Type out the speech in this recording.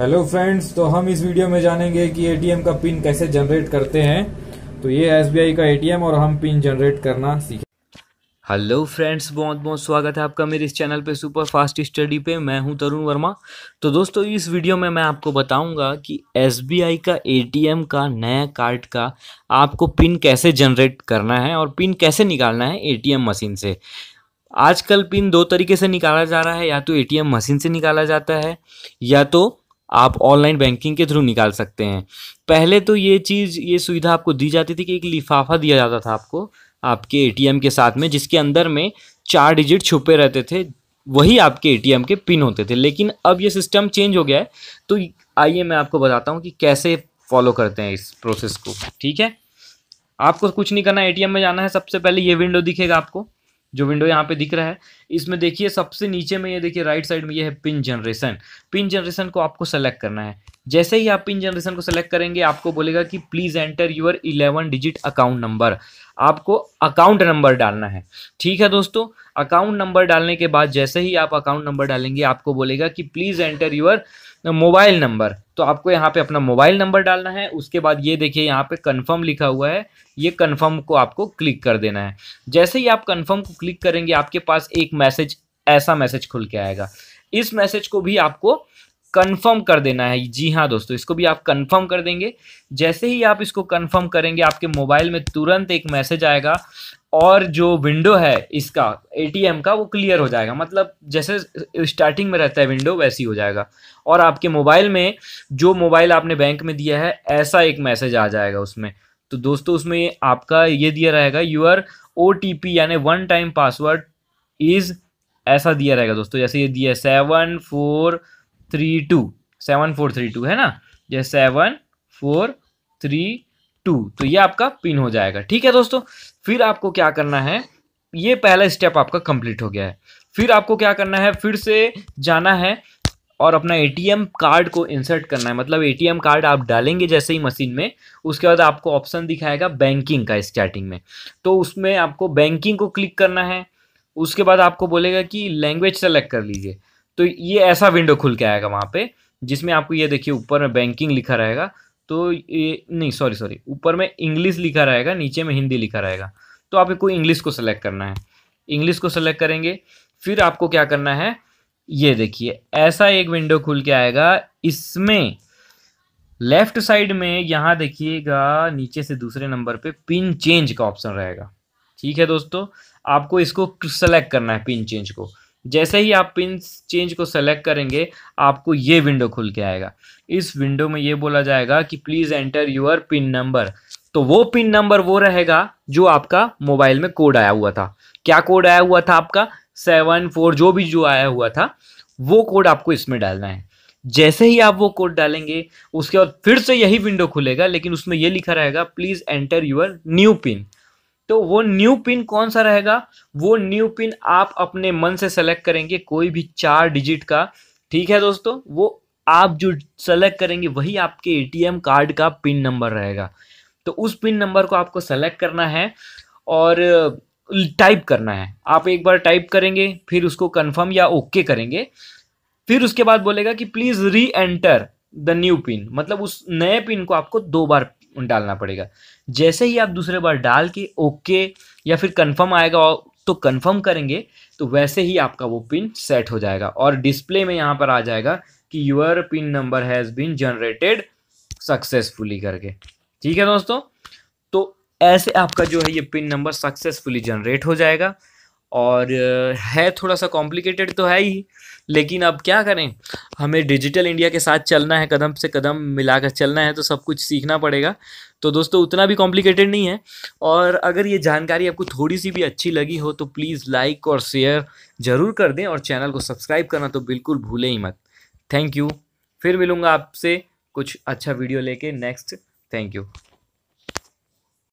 Hello friends तो हम इस वीडियो में जानेंगे कि एटीएम का पिन कैसे जनरेट करते हैं। तो ये एसबीआई का एटीएम और हम पिन जनरेट करना सीखे हेलो फ्रेंड्स बहुत बहुत स्वागत है आपका मेरे इस चैनल पे सुपर फास्ट स्टडी पे। मैं हूँ तरुण वर्मा। तो दोस्तों, इस वीडियो में मैं आपको बताऊँगा कि एसबीआई का एटीएम का नया कार्ड का आपको पिन कैसे जनरेट करना है और पिन कैसे निकालना है एटीएम मशीन से। आजकल पिन दो तरीके से निकाला जा रहा है। या तो एटीएम मशीन से निकाला जाता है, या तो आप ऑनलाइन बैंकिंग के थ्रू निकाल सकते हैं। पहले तो ये चीज़, ये सुविधा आपको दी जाती थी कि एक लिफाफा दिया जाता था आपको, आपके एटीएम के साथ में, जिसके अंदर में चार डिजिट छुपे रहते थे, वही आपके एटीएम के पिन होते थे। लेकिन अब ये सिस्टम चेंज हो गया है तो आइए मैं आपको बताता हूँ कि कैसे फॉलो करते हैं इस प्रोसेस को। ठीक है? आपको कुछ नहीं करना एटीएम में जाना है, सबसे पहले ये विंडो दिखेगा आपको। जो विंडो यहाँ पे दिख रहा है, इसमें देखिए सबसे नीचे में ये देखिए राइट साइड में ये है पिन जनरेशन पिन जनरेशन को आपको सेलेक्ट करना है। जैसे ही आप पिन जनरेशन को सेलेक्ट करेंगे, आपको बोलेगा कि please enter your eleven digit account number आपको अकाउंट नंबर डालना है। ठीक है दोस्तों? अकाउंट नंबर डालने के बाद जैसे ही आप अकाउंट नंबर डालेंगे, आपको बोलेगा कि please enter your mobile number तो आपको यहाँ पे अपना मोबाइल नंबर डालना है। उसके बाद ये देखिए, यहाँ पे कंफर्म लिखा हुआ है। ये कंफर्म को आपको क्लिक कर देना है। जैसे ही आप कंफर्म को क्लिक करेंगे, आपके पास एक मैसेज ऐसा मैसेज खुल के आएगा। इस मैसेज को भी आपको कंफर्म कर देना है। जी हाँ दोस्तों, इसको भी आप कंफर्म कर देंगे। जैसे ही आप इसको कंफर्म करेंगे, आपके मोबाइल में तुरंत एक मैसेज आएगा और जो विंडो है इसका एटीएम का, वो क्लियर हो जाएगा। मतलब जैसे स्टार्टिंग में रहता है विंडो वैसी हो जाएगा। और आपके मोबाइल में जो मोबाइल आपने बैंक में दिया है, ऐसा एक मैसेज आ जाएगा उसमें। तो दोस्तों, उसमें आपका ये दिया रहेगा यूर ओ यानी वन टाइम पासवर्ड इज़ ऐसा दिया रहेगा दोस्तों। जैसे ये दिया seven four three two seven four three two है ना? ये सेवन फोर थ्री टू तो ये आपका पिन हो जाएगा, ठीक है दोस्तों? फिर आपको क्या करना है? ये पहला स्टेप आपका कंप्लीट हो गया है। फिर आपको क्या करना है? फिर से जाना है और अपना एटीएम कार्ड को इंसर्ट करना है। मतलब एटीएम कार्ड आप डालेंगे जैसे ही मशीन में, उसके बाद आपको ऑप्शन दिखाएगा बैंकिंग का स्टार्टिंग में। तो उसमें आपको बैंकिंग को क्लिक करना है। उसके बाद आपको बोलेगा कि लैंग्वेज सेलेक्ट कर लीजिए। तो ये ऐसा विंडो खुल के आएगा वहाँ पे, जिसमें आपको ये देखिए, ऊपर में बैंकिंग लिखा रहेगा। तो ये, नहीं सॉरी सॉरी ऊपर में इंग्लिश लिखा रहेगा, नीचे में हिंदी लिखा रहेगा। तो आपको इंग्लिश को सेलेक्ट करना है। इंग्लिश को सेलेक्ट करेंगे, फिर आपको क्या करना है, ये देखिए, ऐसा एक विंडो खुल के आएगा, इसमें लेफ़्ट साइड में यहाँ देखिएगा, नीचे से दूसरे नंबर पे पिन चेंज का ऑप्शन रहेगा। ठीक है दोस्तों, आपको इसको सेलेक्ट करना है पिन चेंज को। जैसे ही आप पिन चेंज को सेलेक्ट करेंगे, आपको ये विंडो खुल के आएगा। इस विंडो में ये बोला जाएगा कि please enter your PIN number तो वो पिन नंबर वो रहेगा जो आपका मोबाइल में कोड आया हुआ था। क्या कोड आया हुआ था आपका? सेवन फोर जो भी जो आया हुआ था, वो कोड आपको इसमें डालना है। जैसे ही आप वो कोड डालेंगे, उसके बाद फिर से यही विंडो खुलेगा, लेकिन उसमें ये लिखा रहेगा please enter your new PIN तो वो न्यू पिन कौन सा रहेगा? वो न्यू पिन आप अपने मन से सेलेक्ट करेंगे कोई भी चार डिजिट का। ठीक है दोस्तों? वो आप जो सेलेक्ट करेंगे, वही आपके एटीएम कार्ड का पिन नंबर रहेगा। तो उस पिन नंबर को आपको सेलेक्ट करना है और टाइप करना है। आप एक बार टाइप करेंगे, फिर उसको कंफर्म या ओके करेंगे। फिर उसके बाद बोलेगा कि प्लीज़ री एंटर द न्यू पिन मतलब उस नए पिन को आपको दो बार डालना पड़ेगा। जैसे ही आप दूसरे बार डाल के ओके या फिर कंफर्म आएगा तो कंफर्म करेंगे तो वैसे ही आपका वो पिन सेट हो जाएगा और डिस्प्ले में यहाँ पर आ जाएगा कि your PIN number has been generated successfully करके। ठीक है दोस्तों? तो ऐसे आपका जो है ये पिन नंबर सक्सेसफुली जनरेट हो जाएगा। और है थोड़ा सा कॉम्प्लिकेटेड तो है ही, लेकिन अब क्या करें? हमें डिजिटल इंडिया के साथ चलना है, कदम से कदम मिलाकर चलना है तो सब कुछ सीखना पड़ेगा। तो दोस्तों, उतना भी कॉम्प्लिकेटेड नहीं है। और अगर ये जानकारी आपको थोड़ी सी भी अच्छी लगी हो तो प्लीज़ लाइक और शेयर ज़रूर कर दें और चैनल को सब्सक्राइब करना तो बिल्कुल भूलें ही मत। थैंक यू फिर मिलूँगा आपसे कुछ अच्छा वीडियो लेके नेक्स्ट थैंक यू